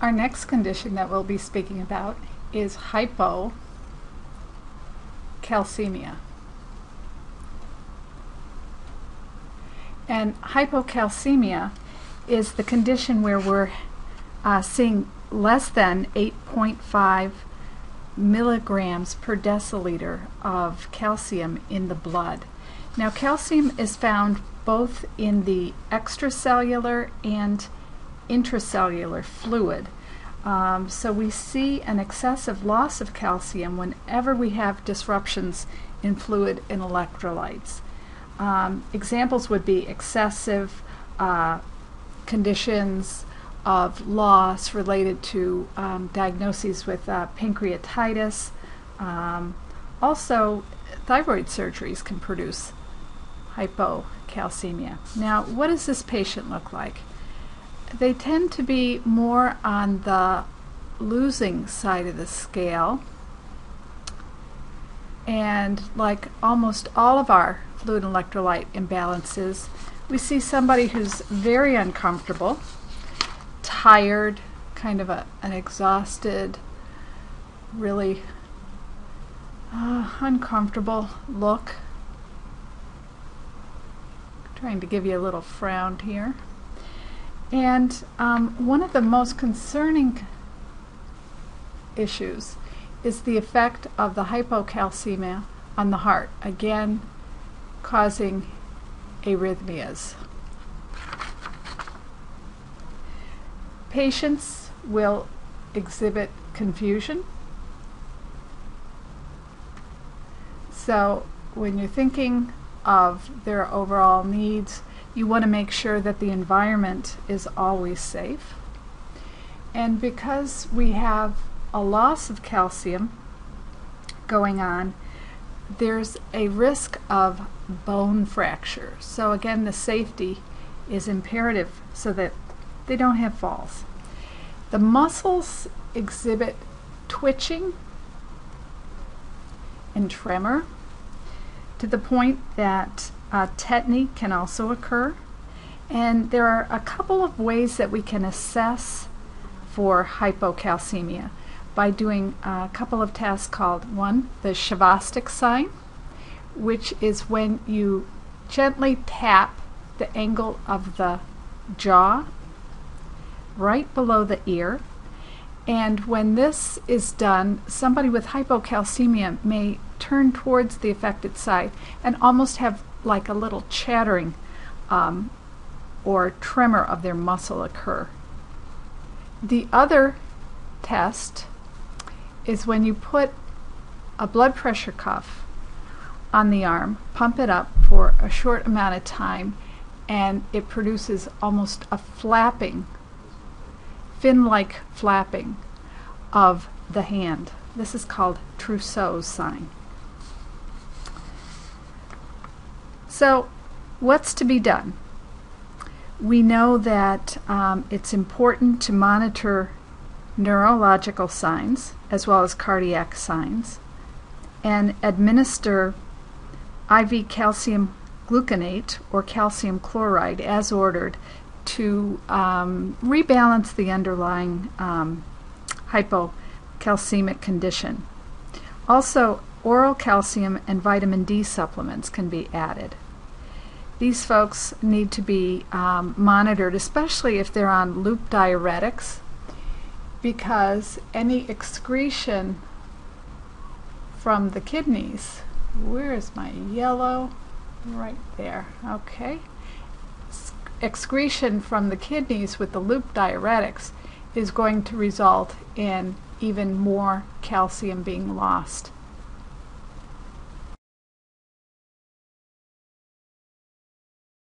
Our next condition that we'll be speaking about is hypocalcemia. And hypocalcemia is the condition where we're uh, seeing less than 8.5 milligrams per deciliter of calcium in the blood. Now, calcium is found both in the extracellular and intracellular fluid. Um, so we see an excessive loss of calcium whenever we have disruptions in fluid and electrolytes. Um, examples would be excessive uh, conditions of loss related to um, diagnoses with uh, pancreatitis. Um, also, thyroid surgeries can produce hypocalcemia. Now, what does this patient look like? They tend to be more on the losing side of the scale. And like almost all of our fluid and electrolyte imbalances, we see somebody who's very uncomfortable, tired, kind of a, an exhausted, really uh, uncomfortable look. Trying to give you a little frown here. And um, one of the most concerning issues is the effect of the hypocalcemia on the heart, again causing arrhythmias. Patients will exhibit confusion. So when you're thinking of their overall needs, you want to make sure that the environment is always safe. And because we have a loss of calcium going on, there's a risk of bone fracture. So again, the safety is imperative so that they don't have falls. The muscles exhibit twitching and tremor to the point that uh, tetany can also occur. And there are a couple of ways that we can assess for hypocalcemia by doing a couple of tests called one, the Chvostek sign, which is when you gently tap the angle of the jaw right below the ear. And when this is done, somebody with hypocalcemia may turn towards the affected side and almost have like a little chattering um, or tremor of their muscle occur. The other test is when you put a blood pressure cuff on the arm, pump it up for a short amount of time, and it produces almost a flapping, fin like flapping of the hand. This is called Trousseau's sign. So, what's to be done? We know that um, it's important to monitor neurological signs as well as cardiac signs and administer IV calcium gluconate or calcium chloride as ordered to um, rebalance the underlying um, hypocalcemic condition. Also, oral calcium and vitamin D supplements can be added. These folks need to be um, monitored, especially if they're on loop diuretics, because any excretion from the kidneys, where is my yellow? Right there, okay. Excretion from the kidneys with the loop diuretics is going to result in even more calcium being lost.